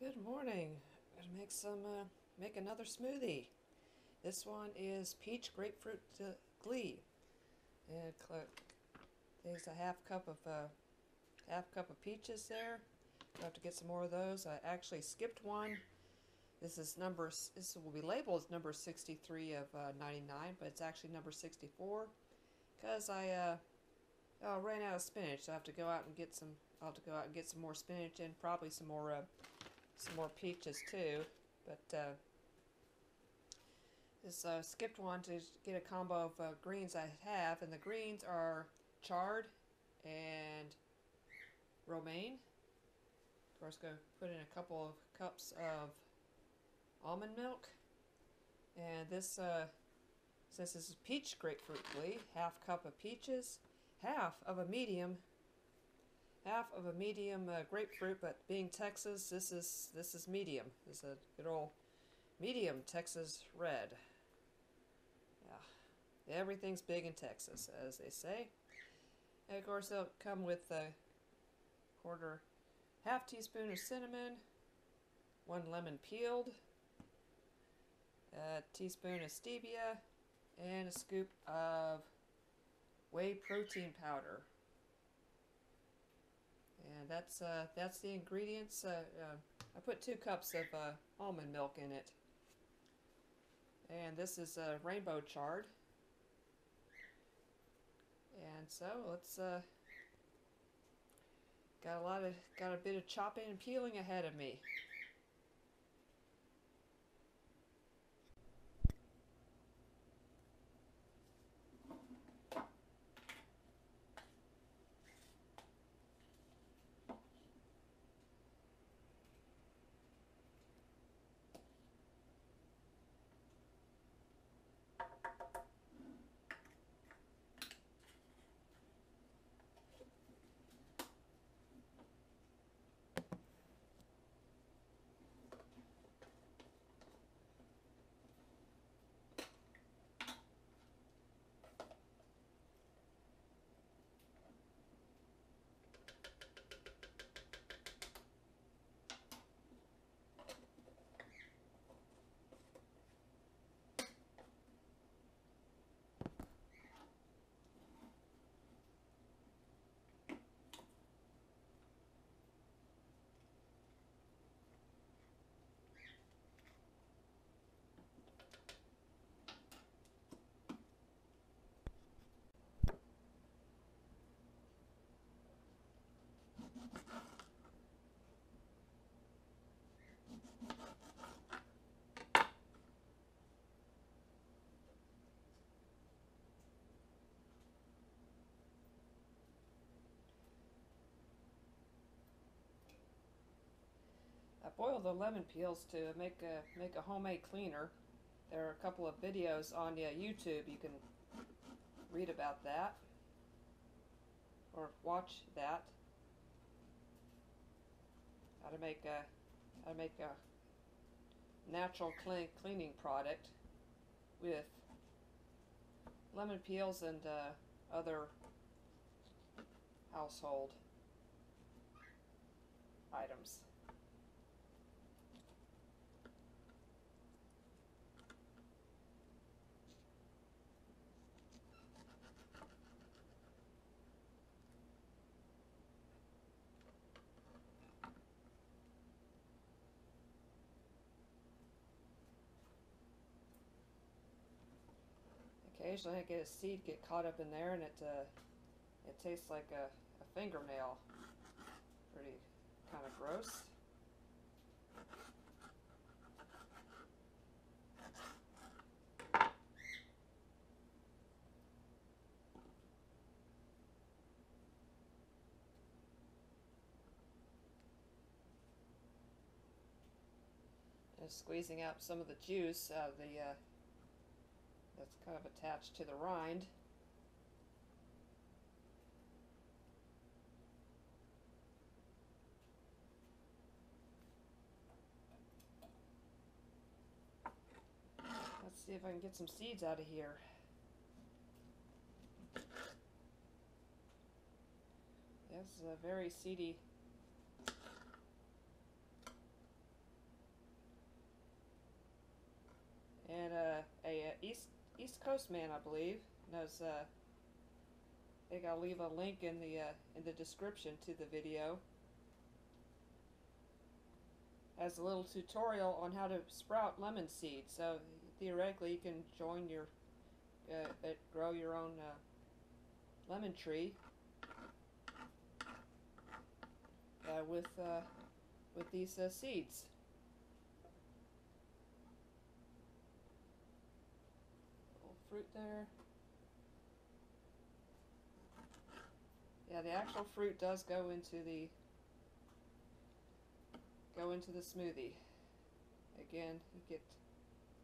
Good morning. I'm gonna make some, uh, make another smoothie. This one is peach grapefruit uh, glee, and cl- there's a half cup of uh, half cup of peaches there. I have to get some more of those. I actually skipped one. This is number. This will be labeled as number 63 of uh, 99, but it's actually number 64 because I uh, oh, ran out of spinach. So I have to go out and get some. I'll have to go out and get some more spinach and probably some more. Some more peaches too, but uh, uh, skipped one to get a combo of uh, greens I have, and the greens are chard and romaine. Of course, to put in a couple of cups of almond milk, and this uh, since this is peach grapefruit half cup of peaches, half of a medium half of a medium uh, grapefruit, but being Texas, this is this is medium. Is a good old medium Texas red. Yeah, everything's big in Texas, as they say. And of course, they'll come with a quarter, half teaspoon of cinnamon, one lemon peeled, a teaspoon of stevia, and a scoop of whey protein powder. And that's uh, that's the ingredients. Uh, uh, I put two cups of uh, almond milk in it. And this is uh, rainbow chard. And so let's uh, got a lot of got a bit of chopping and peeling ahead of me. I boiled the lemon peels to make a make a homemade cleaner. There are a couple of videos on uh, YouTube. You can read about that or watch that. How to make a how to make a natural clean, cleaning product with lemon peels and uh, other household items. Occasionally I get a seed get caught up in there and it uh, it tastes like a, a fingernail. Pretty kind of gross. Squeezing out some of the juice out of the uh, that's kind of attached to the rind. Let's see if I can get some seeds out of here. This is a very seedy and uh, a, uh East Coast man, I believe, knows. Uh, I think I'll leave a link in the uh, in the description to the video. Has a little tutorial on how to sprout lemon seeds. So theoretically, you can join your uh, uh, grow your own uh, lemon tree uh, with uh, with these seeds. Little fruit there. Yeah, the actual fruit does go into the go into the smoothie. Again, you get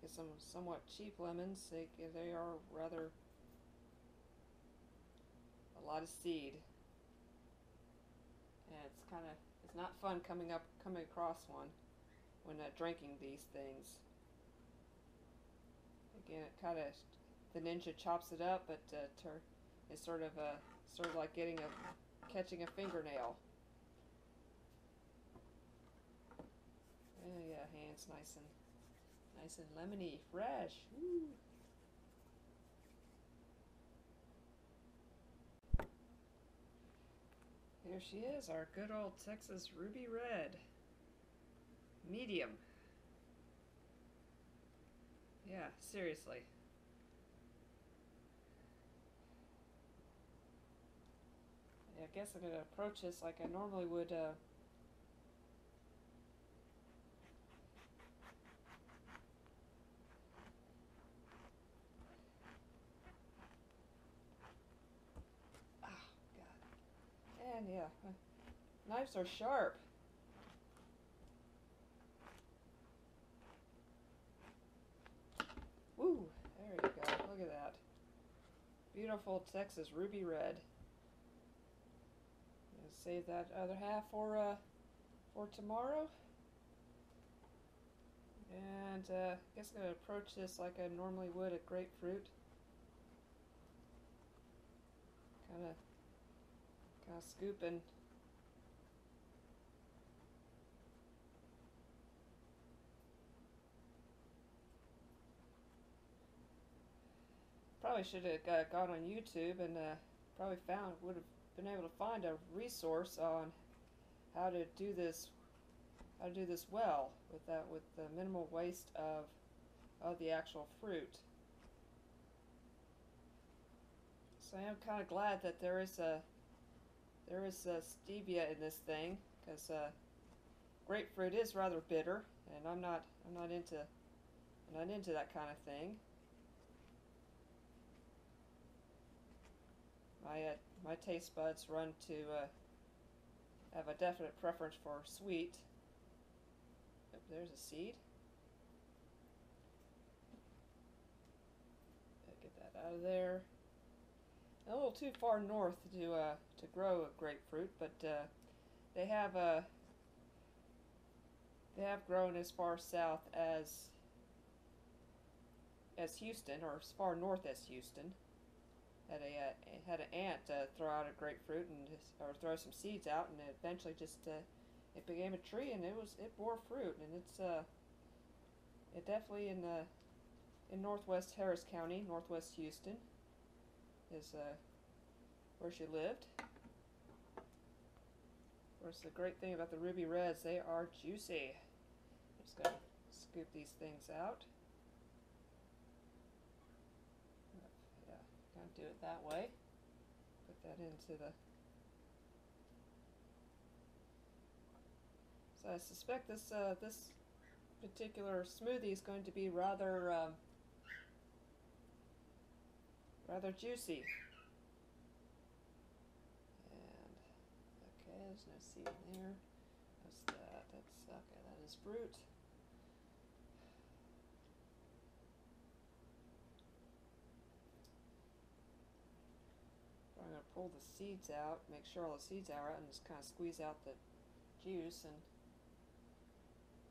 get some somewhat cheap lemons. They they are rather a lot of seed, and it's kind of it's not fun coming up coming across one when uh, drinking these things. Again, it kind of the ninja chops it up, but uh, tur- it's sort of a sort of like getting a catching a fingernail. Oh yeah, hands nice and nice and lemony, fresh. Here she is, our good old Texas Ruby Red. Medium. Yeah, seriously. I guess I'm going to approach this like I normally would uh, oh, God. And yeah, knives are sharp. Woo, there you go. Look at that. Beautiful Texas ruby red. Save that other half for uh, for tomorrow. And uh, I guess I'm going to approach this like I normally would a grapefruit. Kind of Kind of scooping. Probably should have got, gone on YouTube and uh, probably found would have been able to find a resource on how to do this how to do this well with that with the minimal waste of of the actual fruit. So I am kind of glad that there is a there is uh, stevia in this thing because uh, grapefruit is rather bitter, and I'm not I'm not into I'm not into that kind of thing. My uh, my taste buds run to uh, have a definite preference for sweet. Yep, there's a seed. Get that out of there a little too far north to uh, to grow a grapefruit, but uh, they have uh, they have grown as far south as as Houston, or as far north as Houston. Had a uh, had an aunt uh, throw out a grapefruit and or throw some seeds out, and it eventually just uh, it became a tree, and it was it bore fruit, and it's uh it definitely in the in northwest Harris County, northwest Houston is uh, where she lived. Of course, the great thing about the Ruby Reds, they are juicy. I'm just to scoop these things out. Yeah, kind of do it that way. Put that into the... So I suspect this, uh, this particular smoothie is going to be rather um, rather juicy. And, okay, there's no seed in there. That's that. That's, okay, that is fruit. I'm going to pull the seeds out, make sure all the seeds are out, and just kind of squeeze out the juice and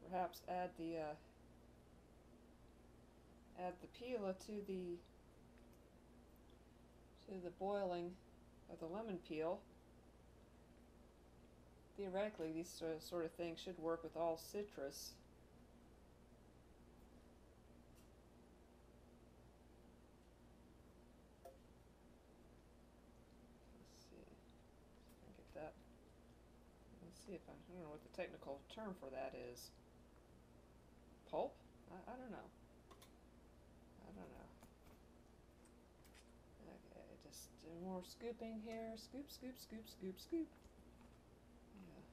perhaps add the uh, add the peel to the to the boiling of the lemon peel. Theoretically, these sort of things should work with all citrus. See if I, I don't know what the technical term for that is. Pulp? I, I don't know. I don't know. Okay, just do more scooping here. Scoop, scoop, scoop, scoop, scoop. Yeah.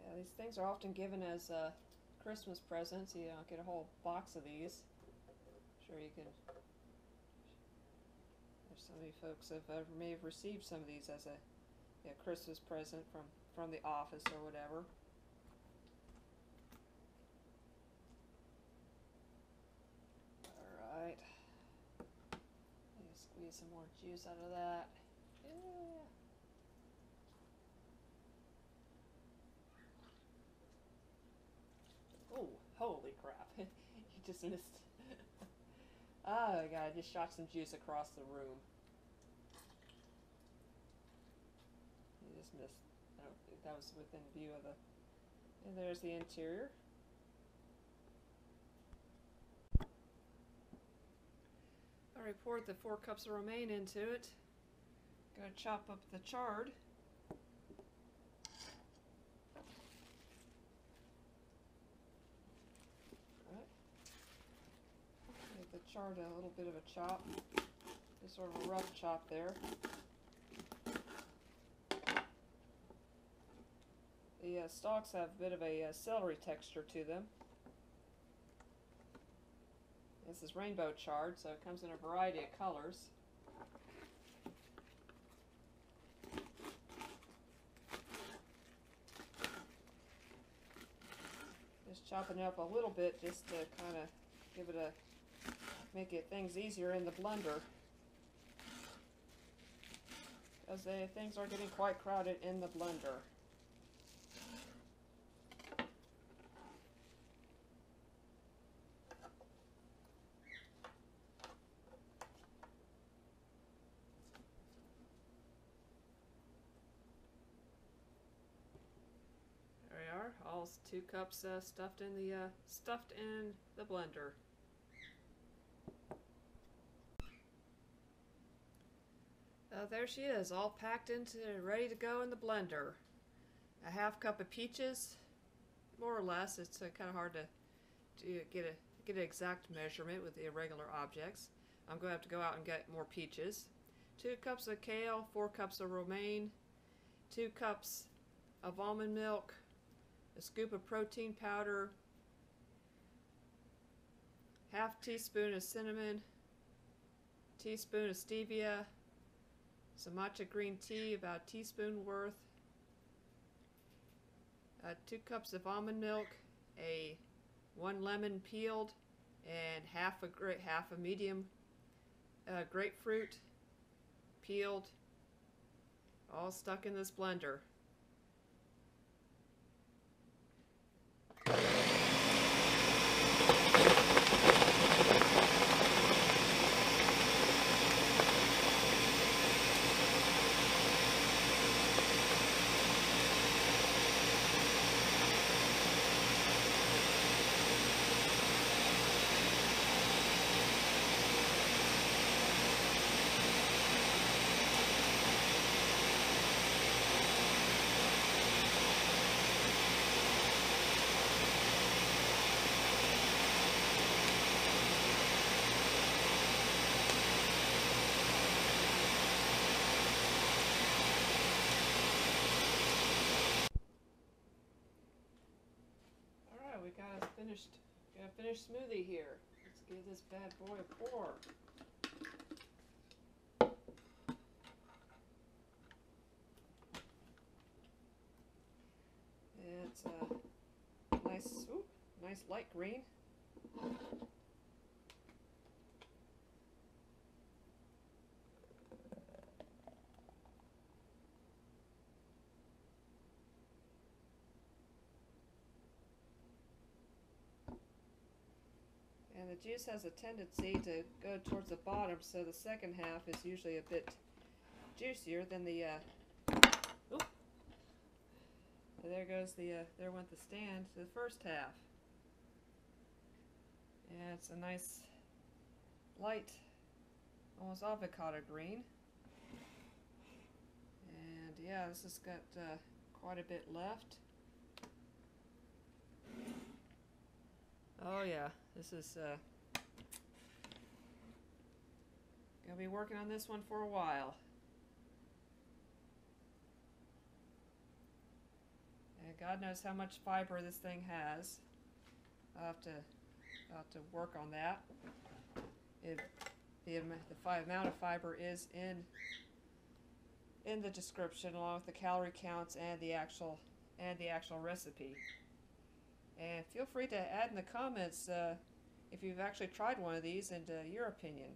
Yeah, these things are often given as uh, Christmas presents. You know, get a whole box of these. Sure, you can. There's so many folks have uh, may have received some of these as a Christmas present from from the office or whatever. All right. Squeeze some more juice out of that. Yeah. Oh, holy crap. you just missed. oh, God, I just shot some juice across the room. You just missed. I don't think that was within view of the. And there's the interior. I poured the four cups of romaine into it. Gonna chop up the chard. Right. Chard a little bit of a chop. Just sort of a rough chop there. The uh, stalks have a bit of a uh, celery texture to them. This is rainbow chard, so it comes in a variety of colors. Just chopping it up a little bit just to kind of give it a, make it things easier in the blender. As they, things are getting quite crowded in the blender. There we are, all two cups uh, stuffed in the uh, stuffed in the blender. There she is, all packed into, ready to go in the blender. A half cup of peaches, more or less. It's uh, kind of hard to, to get a get an exact measurement with the irregular objects. I'm going to have to go out and get more peaches. Two cups of kale, four cups of romaine, two cups of almond milk, a scoop of protein powder, half teaspoon of cinnamon, teaspoon of stevia, some matcha green tea, about a teaspoon worth, uh, two cups of almond milk, a one lemon peeled, and half a half a medium uh, grapefruit peeled, all stuck in this blender. Alright, we got a finished got a finished smoothie here. Let's give this bad boy a pour. It's a nice ooh, nice light green. The juice has a tendency to go towards the bottom, so the second half is usually a bit juicier than the. Uh. There goes the. Uh, there went the stand. The first half. And it's a nice light, almost avocado green. And yeah, this has got uh, quite a bit left. Oh yeah, this is uh, gonna be working on this one for a while. And God knows how much fiber this thing has. I'll have to, I'll have to work on that. It, the, the amount of fiber is in in the description along with the calorie counts and the actual and the actual recipe. And feel free to add in the comments uh, if you've actually tried one of these and uh, your opinion.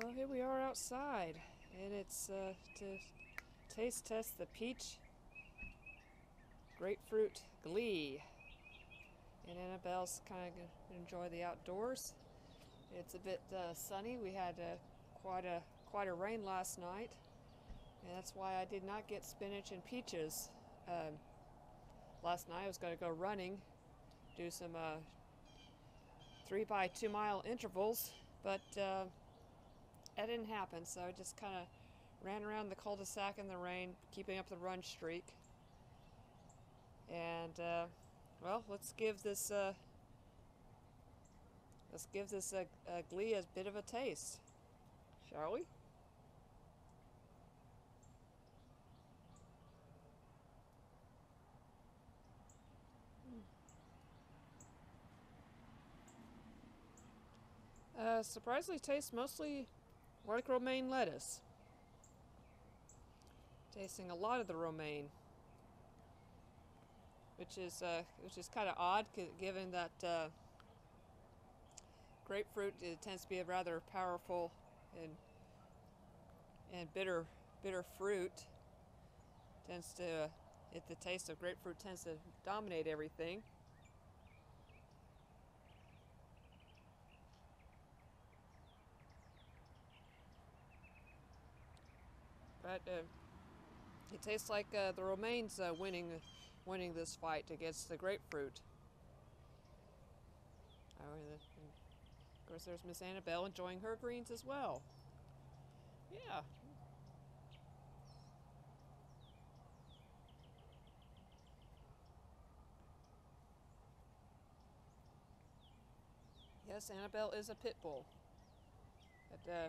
Well, here we are outside, and it's uh, to taste test the peach grapefruit glee. And Annabelle's kind of enjoy the outdoors. It's a bit uh, sunny. We had uh, quite a quite a rain last night, and that's why I did not get spinach and peaches. Um, last night I was going to go running, do some uh, three by two mile intervals, but uh, that didn't happen. So I just kind of ran around the cul-de-sac in the rain, keeping up the run streak. And uh, well, let's give this uh, let's give this uh, uh, glee a bit of a taste, shall we? Uh, surprisingly tastes mostly like romaine lettuce. Tasting a lot of the romaine, which is uh, which is kind of odd, given that uh, grapefruit it tends to be a rather powerful and and bitter bitter fruit. Tends to, uh, it, the taste of grapefruit tends to dominate everything. But uh, it tastes like uh, the Romaines uh, winning, winning this fight against the grapefruit. Oh, and of course, there's Miss Annabelle enjoying her greens as well. Yeah. Yes, Annabelle is a pit bull. But, uh,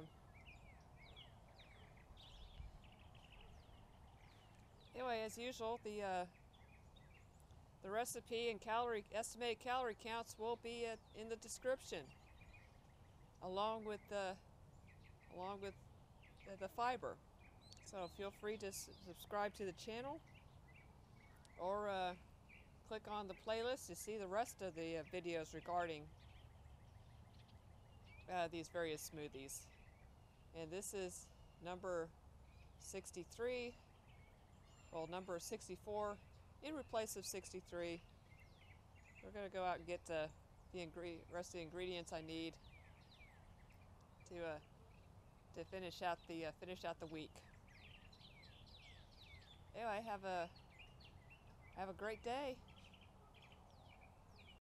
Anyway, as usual, the uh, the recipe and calorie estimated calorie counts will be at, in the description, along with the along with the, the fiber. So feel free to subscribe to the channel, or uh, click on the playlist to see the rest of the uh, videos regarding uh, these various smoothies. And this is number 63 well, number 64 in replace of 63. We're going to go out and get uh, the rest of the ingredients I need to uh, to finish out the uh, finish out the week. Anyway, have a have a great day.